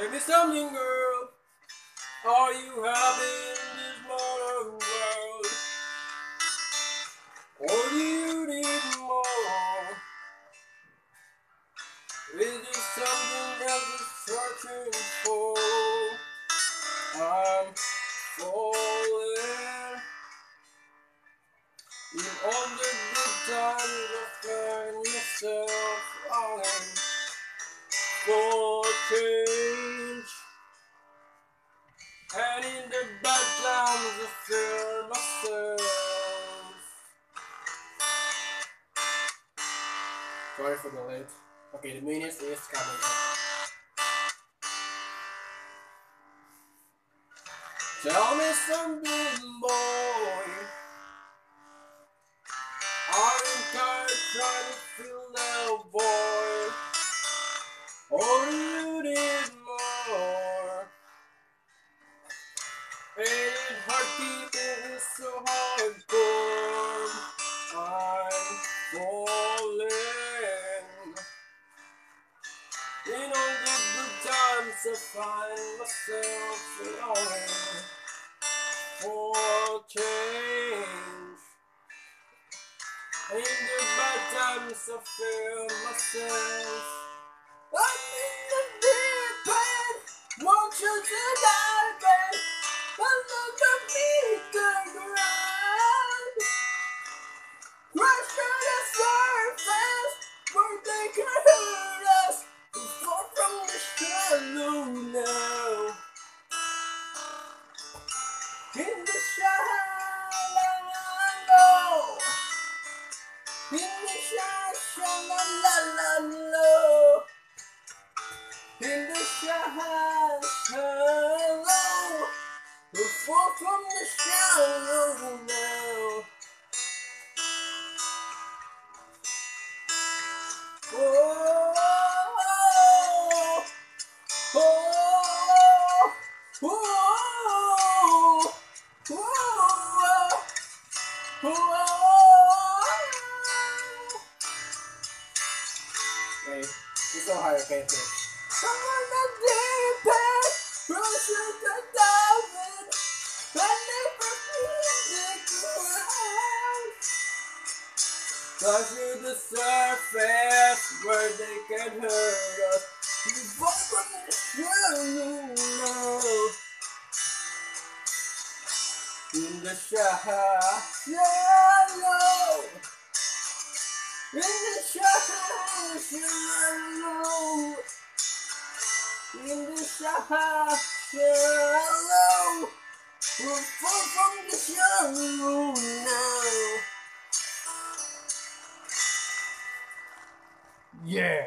Tell me something, girl. Are you happy in this modern world? Or do you need more? Is there something else you're searching for? I'm falling. In all the good times, I find myself longing for change. Myself. Sorry for the late. Okay, the minutes is coming up. Tell me something, boy. You tired trying to fill that void? Or you need so. I'm falling. In all the times, I find myself for change. In times, I myself. In the deep end. Won't you fall from the shallow now. Oh, oh, oh, oh, oh. It's so hard, to dive in, and never. Fly through the surface where they can hurt us. We fall from the shallow. In the shallow. Shallow. In the shallow. We'll fall from the shallow now. Yeah.